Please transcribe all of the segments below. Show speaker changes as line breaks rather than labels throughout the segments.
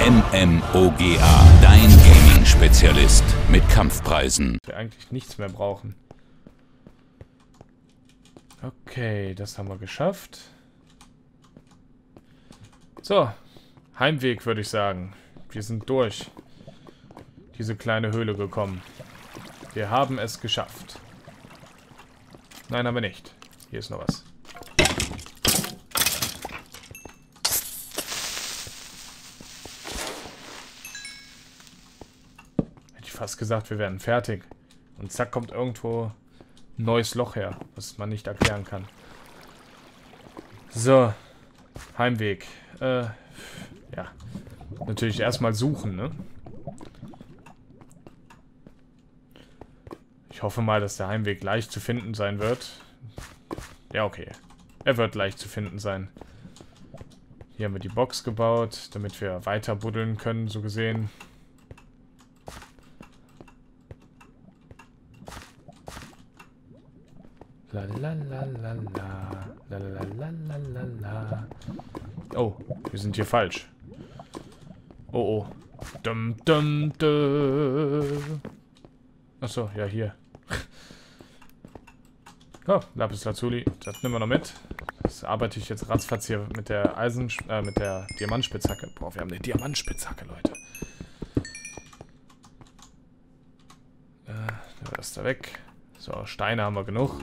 MMOGA, dein Gaming-Spezialist mit Kampfpreisen.
Wir eigentlich nichts mehr brauchen. Okay, das haben wir geschafft. So, Heimweg würde ich sagen. Wir sind durch diese kleine Höhle gekommen. Wir haben es geschafft. Nein, haben wir nicht. Hier ist noch was. Fast gesagt, wir wären fertig. Und zack, kommt irgendwo ein neues Loch her, was man nicht erklären kann. So. Heimweg. Äh, ja. Natürlich erstmal suchen, ne? Ich hoffe mal, dass der Heimweg leicht zu finden sein wird. Ja, okay. Er wird leicht zu finden sein. Hier haben wir die Box gebaut, damit wir weiter buddeln können, so gesehen. Oh, wir sind hier falsch. Oh oh. Dum dum dum. Achso, ja hier. oh, Lapis Lazuli. Das nehmen wir noch mit. Das arbeite ich jetzt ratzfatz hier mit der Eisen... Äh, mit der Diamantspitzhacke. Boah, wir haben eine Diamantspitzhacke, Leute. Äh, das ist da weg. So, Steine haben wir genug.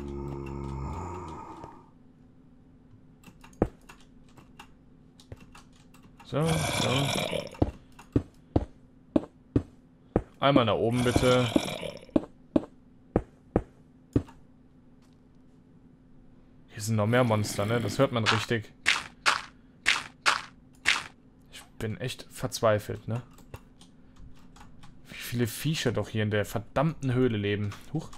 So, so. Einmal nach oben bitte. Hier sind noch mehr Monster, ne? Das hört man richtig. Ich bin echt verzweifelt, ne? Wie viele Viecher doch hier in der verdammten Höhle leben. Huch.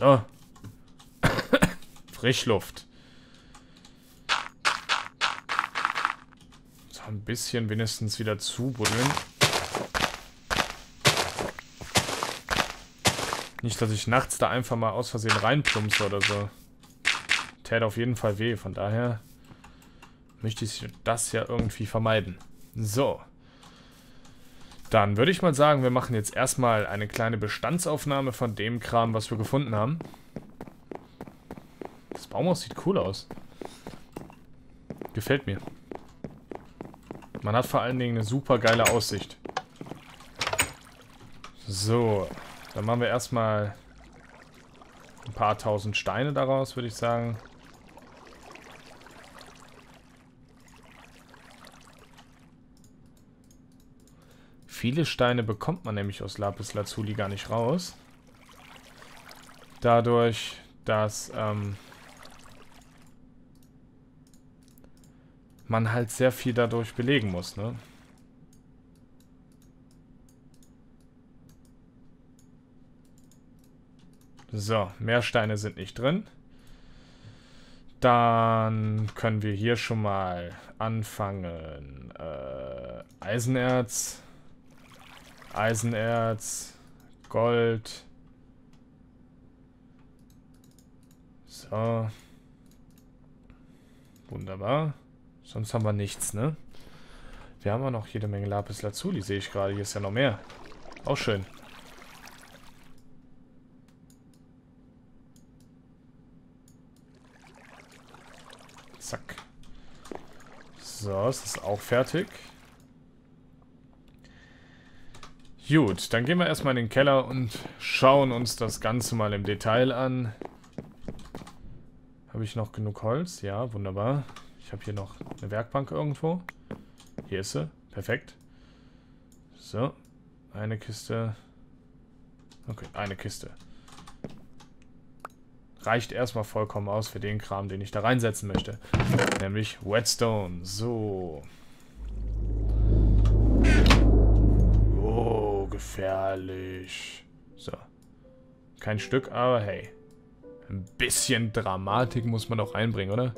So. Frischluft. So ein bisschen wenigstens wieder zubuddeln. Nicht, dass ich nachts da einfach mal aus Versehen reinplumpse oder so. Tät auf jeden Fall weh, von daher möchte ich das ja irgendwie vermeiden. So. Dann würde ich mal sagen, wir machen jetzt erstmal eine kleine Bestandsaufnahme von dem Kram, was wir gefunden haben. Das Baumhaus sieht cool aus. Gefällt mir. Man hat vor allen Dingen eine super geile Aussicht. So, dann machen wir erstmal ein paar tausend Steine daraus, würde ich sagen. Viele Steine bekommt man nämlich aus Lapis Lazuli gar nicht raus. Dadurch, dass ähm, man halt sehr viel dadurch belegen muss, ne? So, mehr Steine sind nicht drin. Dann können wir hier schon mal anfangen. Äh, Eisenerz. Eisenerz, Gold. So. Wunderbar. Sonst haben wir nichts, ne? Wir haben auch noch jede Menge Lapis Lazuli, sehe ich gerade. Hier ist ja noch mehr. Auch schön. Zack. So, es ist auch fertig. Gut, dann gehen wir erstmal in den Keller und schauen uns das Ganze mal im Detail an. Habe ich noch genug Holz? Ja, wunderbar. Ich habe hier noch eine Werkbank irgendwo. Hier ist sie. Perfekt. So. Eine Kiste. Okay, eine Kiste. Reicht erstmal vollkommen aus für den Kram, den ich da reinsetzen möchte. Nämlich Whetstone. So. gefährlich. So. Kein Stück, aber hey. Ein bisschen Dramatik muss man doch einbringen, oder?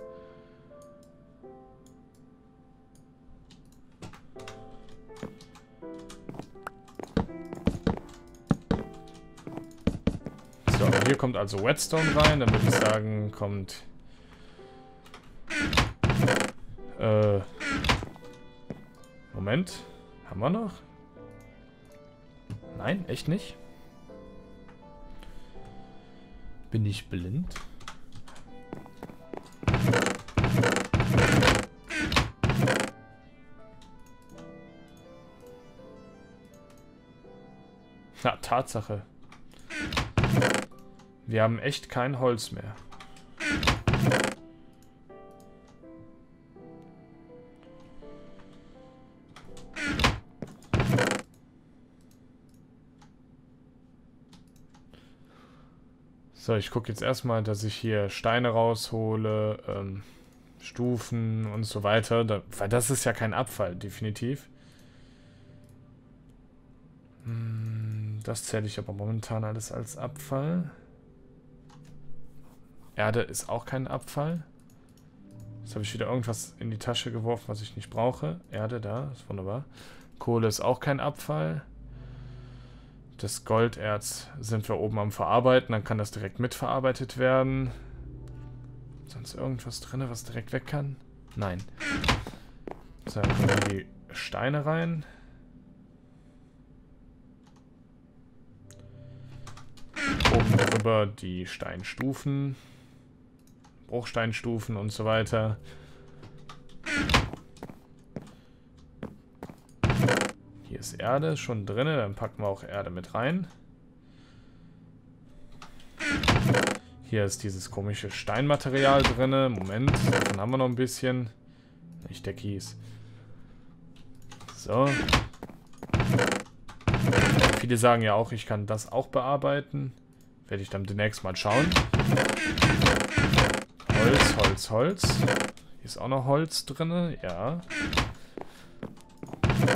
So, hier kommt also Whetstone rein. Dann würde ich sagen, kommt... Äh... Moment. Haben wir noch? Nein, echt nicht? Bin ich blind? Na, Tatsache. Wir haben echt kein Holz mehr. So, ich gucke jetzt erstmal, dass ich hier Steine raushole, ähm, Stufen und so weiter. Da, weil das ist ja kein Abfall, definitiv. Hm, das zähle ich aber momentan alles als Abfall. Erde ist auch kein Abfall. Jetzt habe ich wieder irgendwas in die Tasche geworfen, was ich nicht brauche. Erde, da, ist wunderbar. Kohle ist auch kein Abfall. Das Golderz sind wir oben am Verarbeiten, dann kann das direkt mitverarbeitet werden. Sonst irgendwas drin, was direkt weg kann? Nein. So, dann die Steine rein. Oben drüber die Steinstufen. Bruchsteinstufen und so weiter. Ist Erde schon drin, dann packen wir auch Erde mit rein. Hier ist dieses komische Steinmaterial drin. Moment, davon haben wir noch ein bisschen. Nicht der Kies. So. Viele sagen ja auch, ich kann das auch bearbeiten. Werde ich dann demnächst mal schauen. Holz, Holz, Holz. Hier ist auch noch Holz drin, ja.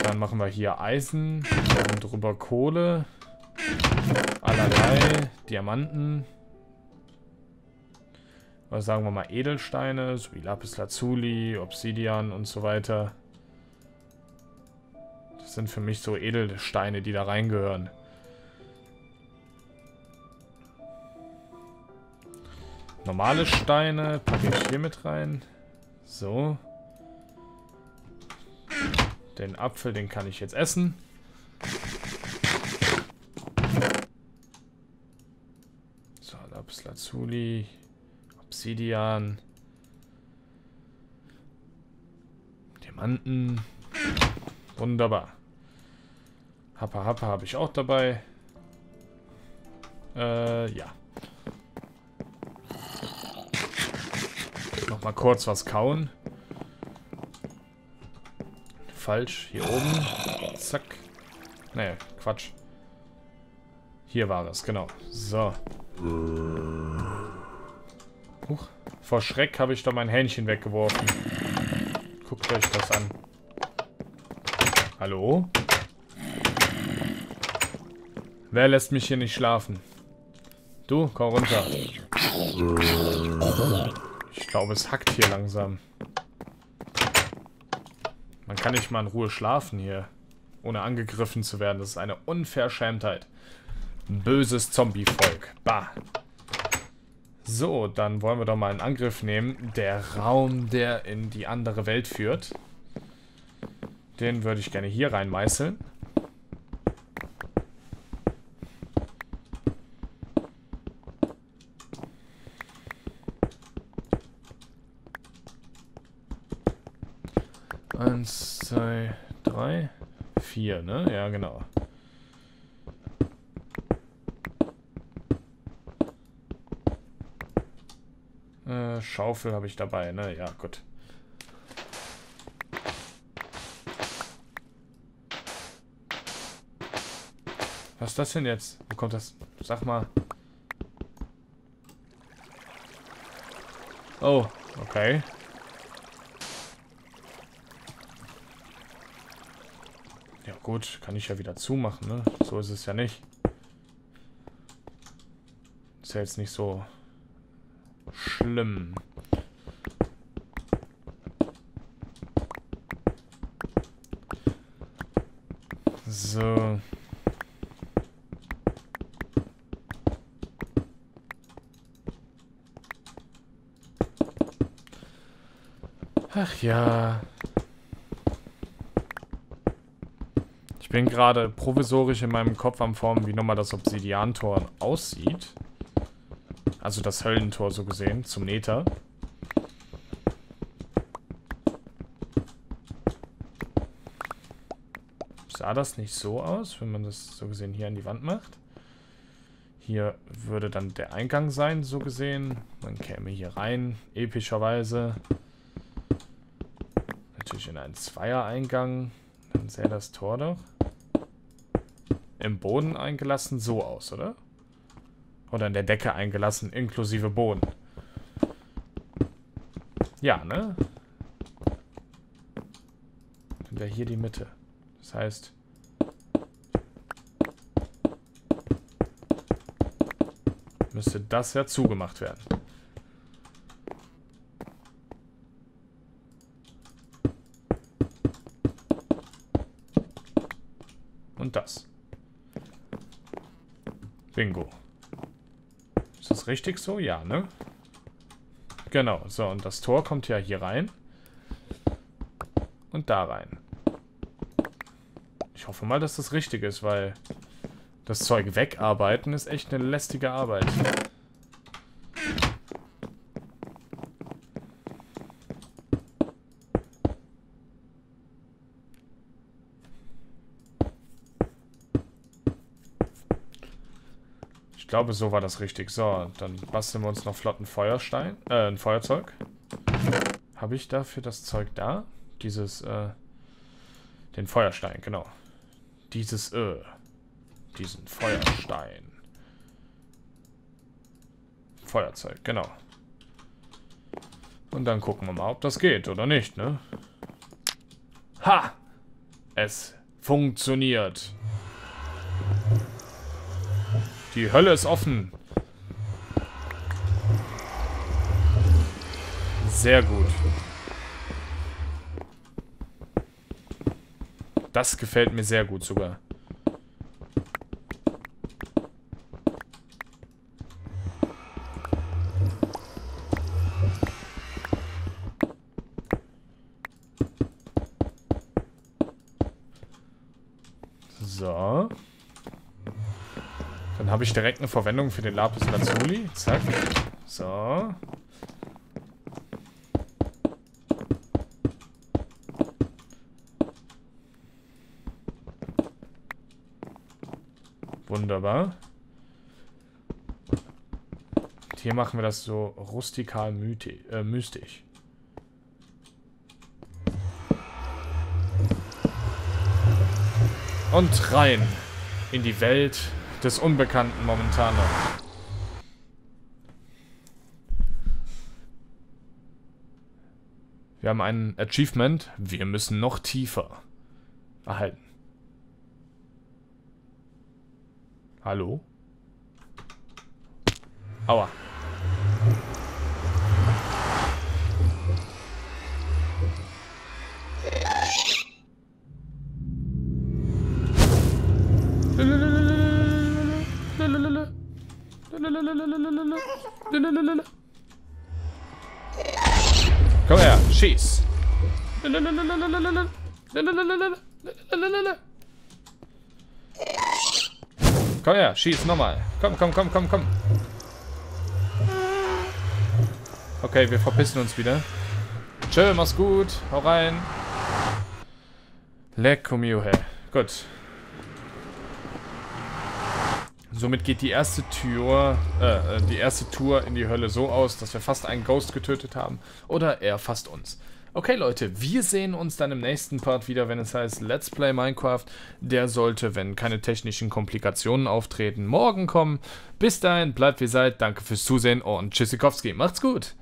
Dann machen wir hier Eisen, und drüber Kohle, allerlei, Diamanten, oder sagen wir mal Edelsteine, so wie Lapis Lazuli, Obsidian und so weiter. Das sind für mich so Edelsteine, die da reingehören. Normale Steine packe ich hier mit rein. So. Den Apfel, den kann ich jetzt essen. So, Lapis Lazuli, Obsidian, Diamanten. Wunderbar. Happa Happa habe ich auch dabei. Äh, ja. Noch mal kurz was kauen falsch. Hier oben. Zack. Nee, Quatsch. Hier war es, genau. So. Huch. Vor Schreck habe ich doch mein Hähnchen weggeworfen. Guckt euch das an. Hallo? Wer lässt mich hier nicht schlafen? Du, komm runter. Ich glaube, es hackt hier langsam. Man kann nicht mal in Ruhe schlafen hier, ohne angegriffen zu werden. Das ist eine Unverschämtheit. böses Zombie-Volk. Bah. So, dann wollen wir doch mal einen Angriff nehmen. Der Raum, der in die andere Welt führt. Den würde ich gerne hier reinmeißeln. Eins, zwei, drei, vier, ne? Ja, genau. Äh, Schaufel habe ich dabei, ne? Ja, gut. Was ist das denn jetzt? Wo kommt das? Sag mal. Oh, okay. Ja gut, kann ich ja wieder zumachen, ne? So ist es ja nicht. Ist ja jetzt nicht so schlimm. So. Ach ja. Bin gerade provisorisch in meinem Kopf am Formen, wie nochmal das Obsidiantor aussieht. Also das Höllentor so gesehen, zum Nether. Sah das nicht so aus, wenn man das so gesehen hier an die Wand macht? Hier würde dann der Eingang sein, so gesehen. Man käme hier rein, epischerweise. Natürlich in einen Zweier-Eingang. Dann sähe das Tor doch im Boden eingelassen so aus, oder? Oder in der Decke eingelassen, inklusive Boden. Ja, ne? Dann wäre hier die Mitte. Das heißt... Müsste das ja zugemacht werden. Und das. Bingo. Ist das richtig so? Ja, ne? Genau, so, und das Tor kommt ja hier rein. Und da rein. Ich hoffe mal, dass das richtig ist, weil das Zeug wegarbeiten ist echt eine lästige Arbeit. Glaube, so war das richtig. So, dann basteln wir uns noch flotten Feuerstein. Äh, ein Feuerzeug. Habe ich dafür das Zeug da? Dieses, äh, den Feuerstein, genau. Dieses, äh, diesen Feuerstein. Feuerzeug, genau. Und dann gucken wir mal, ob das geht oder nicht, ne? Ha! Es funktioniert. Die Hölle ist offen. Sehr gut. Das gefällt mir sehr gut sogar. So. Dann habe ich direkt eine Verwendung für den Lapis Lazuli. Zack. So. Wunderbar. Und hier machen wir das so rustikal äh, mystisch. Und rein in die Welt des Unbekannten momentan noch. Wir haben ein Achievement. Wir müssen noch tiefer erhalten. Hallo? Aua. Komm her, schieß. Komm her, schieß nochmal. Komm, komm, komm, komm, komm. Okay, wir verpissen uns wieder. Chill, mach's gut. Hau rein. Lecco mio, hey. Gut. Somit geht die erste Tür, äh, äh, die erste Tour in die Hölle so aus, dass wir fast einen Ghost getötet haben. Oder er fast uns. Okay, Leute, wir sehen uns dann im nächsten Part wieder, wenn es heißt Let's Play Minecraft. Der sollte, wenn keine technischen Komplikationen auftreten, morgen kommen. Bis dahin, bleibt wie seid. Danke fürs Zusehen und Tschüssikowski. Macht's gut.